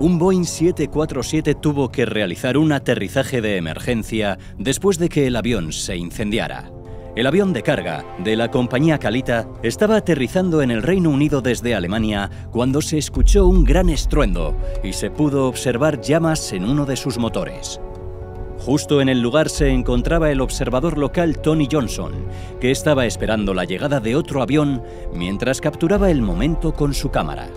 Un Boeing 747 tuvo que realizar un aterrizaje de emergencia después de que el avión se incendiara. El avión de carga de la compañía Calita estaba aterrizando en el Reino Unido desde Alemania cuando se escuchó un gran estruendo y se pudo observar llamas en uno de sus motores. Justo en el lugar se encontraba el observador local Tony Johnson, que estaba esperando la llegada de otro avión mientras capturaba el momento con su cámara.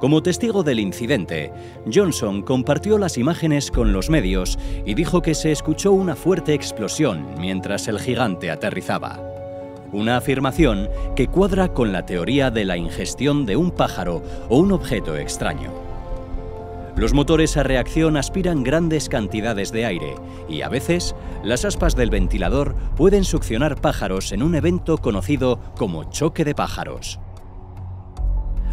Como testigo del incidente, Johnson compartió las imágenes con los medios y dijo que se escuchó una fuerte explosión mientras el gigante aterrizaba. Una afirmación que cuadra con la teoría de la ingestión de un pájaro o un objeto extraño. Los motores a reacción aspiran grandes cantidades de aire y a veces las aspas del ventilador pueden succionar pájaros en un evento conocido como choque de pájaros.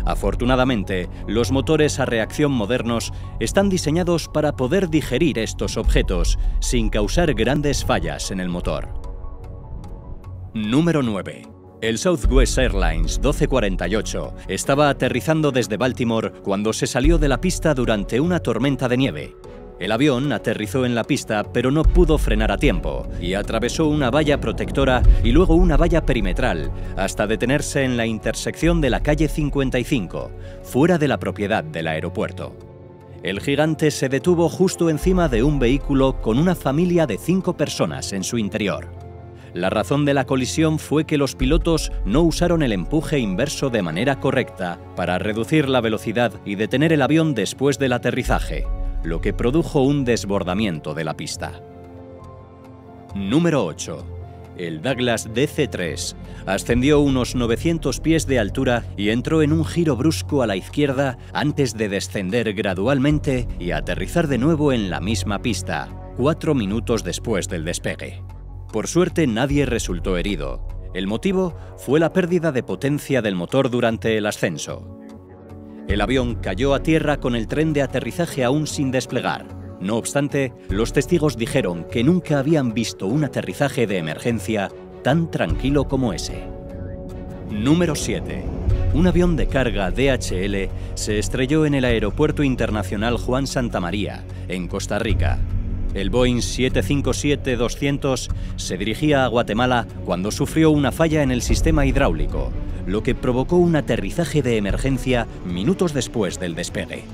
Afortunadamente, los motores a reacción modernos están diseñados para poder digerir estos objetos sin causar grandes fallas en el motor. Número 9. El Southwest Airlines 1248 estaba aterrizando desde Baltimore cuando se salió de la pista durante una tormenta de nieve. El avión aterrizó en la pista pero no pudo frenar a tiempo y atravesó una valla protectora y luego una valla perimetral hasta detenerse en la intersección de la calle 55, fuera de la propiedad del aeropuerto. El gigante se detuvo justo encima de un vehículo con una familia de cinco personas en su interior. La razón de la colisión fue que los pilotos no usaron el empuje inverso de manera correcta para reducir la velocidad y detener el avión después del aterrizaje, lo que produjo un desbordamiento de la pista. Número 8. El Douglas DC-3 ascendió unos 900 pies de altura y entró en un giro brusco a la izquierda antes de descender gradualmente y aterrizar de nuevo en la misma pista, cuatro minutos después del despegue. Por suerte nadie resultó herido. El motivo fue la pérdida de potencia del motor durante el ascenso. El avión cayó a tierra con el tren de aterrizaje aún sin desplegar. No obstante, los testigos dijeron que nunca habían visto un aterrizaje de emergencia tan tranquilo como ese. Número 7. Un avión de carga DHL se estrelló en el Aeropuerto Internacional Juan Santamaría, en Costa Rica. El Boeing 757-200 se dirigía a Guatemala cuando sufrió una falla en el sistema hidráulico, lo que provocó un aterrizaje de emergencia minutos después del despegue.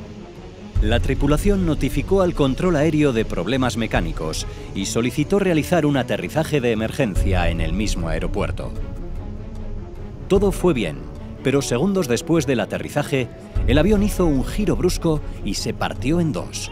La tripulación notificó al control aéreo de problemas mecánicos y solicitó realizar un aterrizaje de emergencia en el mismo aeropuerto. Todo fue bien, pero segundos después del aterrizaje, el avión hizo un giro brusco y se partió en dos.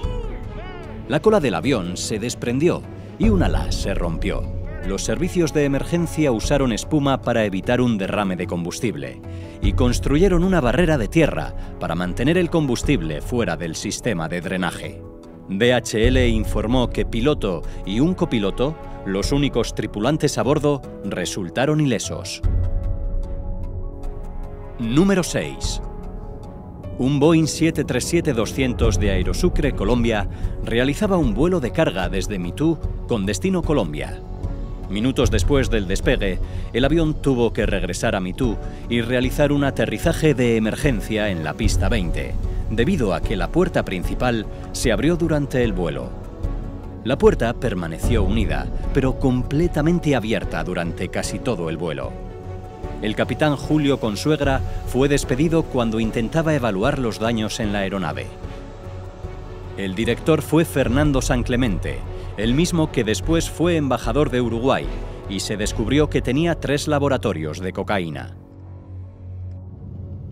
La cola del avión se desprendió y un ala se rompió los servicios de emergencia usaron espuma para evitar un derrame de combustible y construyeron una barrera de tierra para mantener el combustible fuera del sistema de drenaje. DHL informó que piloto y un copiloto, los únicos tripulantes a bordo, resultaron ilesos. Número 6. Un Boeing 737-200 de Aerosucre, Colombia, realizaba un vuelo de carga desde Mitú con destino Colombia. Minutos después del despegue, el avión tuvo que regresar a Mitú y realizar un aterrizaje de emergencia en la pista 20, debido a que la puerta principal se abrió durante el vuelo. La puerta permaneció unida, pero completamente abierta durante casi todo el vuelo. El capitán Julio Consuegra fue despedido cuando intentaba evaluar los daños en la aeronave. El director fue Fernando San Clemente, el mismo que después fue embajador de Uruguay, y se descubrió que tenía tres laboratorios de cocaína.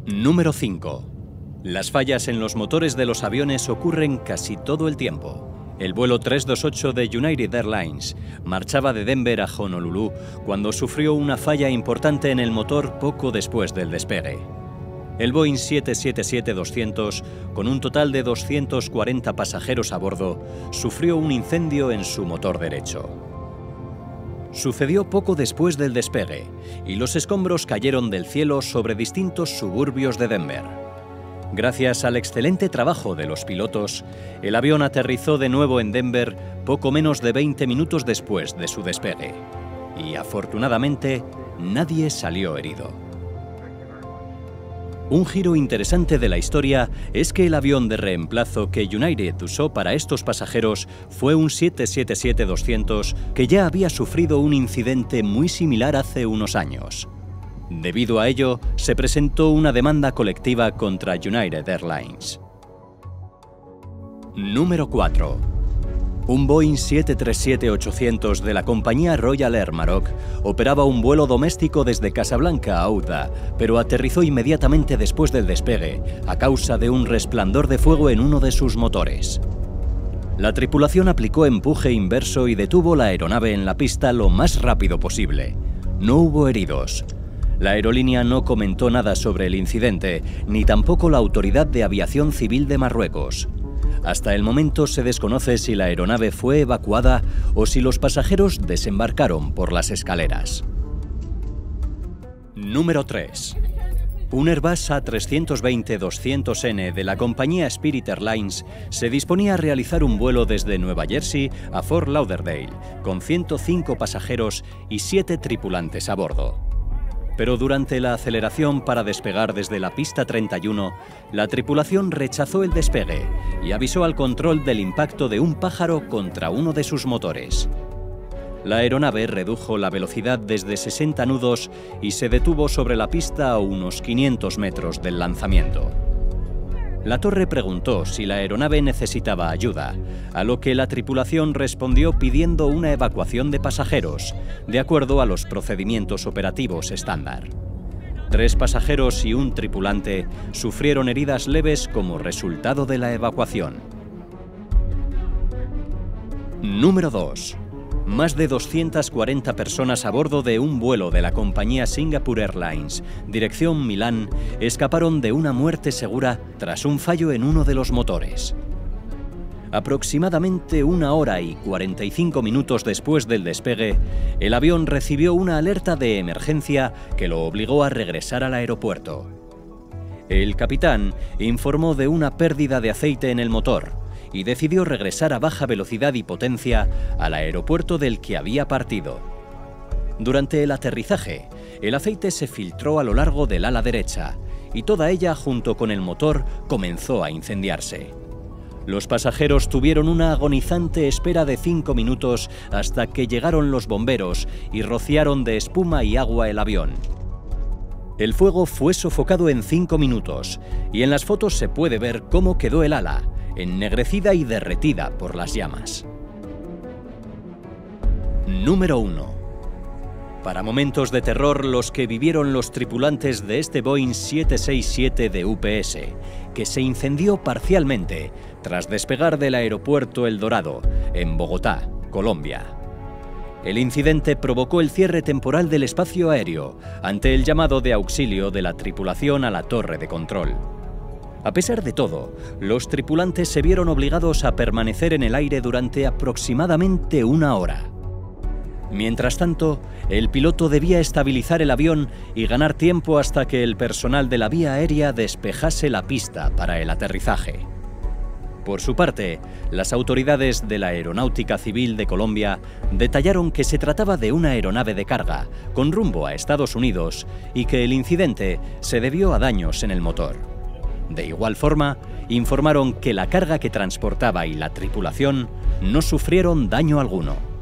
Número 5. Las fallas en los motores de los aviones ocurren casi todo el tiempo. El vuelo 328 de United Airlines marchaba de Denver a Honolulu cuando sufrió una falla importante en el motor poco después del despegue. El Boeing 777-200, con un total de 240 pasajeros a bordo, sufrió un incendio en su motor derecho. Sucedió poco después del despegue y los escombros cayeron del cielo sobre distintos suburbios de Denver. Gracias al excelente trabajo de los pilotos, el avión aterrizó de nuevo en Denver poco menos de 20 minutos después de su despegue. Y afortunadamente, nadie salió herido. Un giro interesante de la historia es que el avión de reemplazo que United usó para estos pasajeros fue un 777-200 que ya había sufrido un incidente muy similar hace unos años. Debido a ello, se presentó una demanda colectiva contra United Airlines. Número 4. Un Boeing 737-800 de la compañía Royal Air Maroc operaba un vuelo doméstico desde Casablanca a Ouda, pero aterrizó inmediatamente después del despegue, a causa de un resplandor de fuego en uno de sus motores. La tripulación aplicó empuje inverso y detuvo la aeronave en la pista lo más rápido posible. No hubo heridos. La aerolínea no comentó nada sobre el incidente, ni tampoco la Autoridad de Aviación Civil de Marruecos. Hasta el momento se desconoce si la aeronave fue evacuada o si los pasajeros desembarcaron por las escaleras. Número 3. Un Airbus A320-200N de la compañía Spirit Airlines se disponía a realizar un vuelo desde Nueva Jersey a Fort Lauderdale, con 105 pasajeros y 7 tripulantes a bordo pero durante la aceleración para despegar desde la pista 31, la tripulación rechazó el despegue y avisó al control del impacto de un pájaro contra uno de sus motores. La aeronave redujo la velocidad desde 60 nudos y se detuvo sobre la pista a unos 500 metros del lanzamiento. La torre preguntó si la aeronave necesitaba ayuda, a lo que la tripulación respondió pidiendo una evacuación de pasajeros, de acuerdo a los procedimientos operativos estándar. Tres pasajeros y un tripulante sufrieron heridas leves como resultado de la evacuación. Número 2 más de 240 personas a bordo de un vuelo de la compañía Singapore Airlines, dirección Milán, escaparon de una muerte segura tras un fallo en uno de los motores. Aproximadamente una hora y 45 minutos después del despegue, el avión recibió una alerta de emergencia que lo obligó a regresar al aeropuerto. El capitán informó de una pérdida de aceite en el motor, y decidió regresar a baja velocidad y potencia al aeropuerto del que había partido. Durante el aterrizaje, el aceite se filtró a lo largo del ala derecha y toda ella junto con el motor comenzó a incendiarse. Los pasajeros tuvieron una agonizante espera de cinco minutos hasta que llegaron los bomberos y rociaron de espuma y agua el avión. El fuego fue sofocado en cinco minutos y en las fotos se puede ver cómo quedó el ala, ennegrecida y derretida por las llamas. Número 1. Para momentos de terror los que vivieron los tripulantes de este Boeing 767 de UPS, que se incendió parcialmente tras despegar del aeropuerto El Dorado, en Bogotá, Colombia. El incidente provocó el cierre temporal del espacio aéreo ante el llamado de auxilio de la tripulación a la torre de control. A pesar de todo, los tripulantes se vieron obligados a permanecer en el aire durante aproximadamente una hora. Mientras tanto, el piloto debía estabilizar el avión y ganar tiempo hasta que el personal de la vía aérea despejase la pista para el aterrizaje. Por su parte, las autoridades de la Aeronáutica Civil de Colombia detallaron que se trataba de una aeronave de carga con rumbo a Estados Unidos y que el incidente se debió a daños en el motor. De igual forma, informaron que la carga que transportaba y la tripulación no sufrieron daño alguno.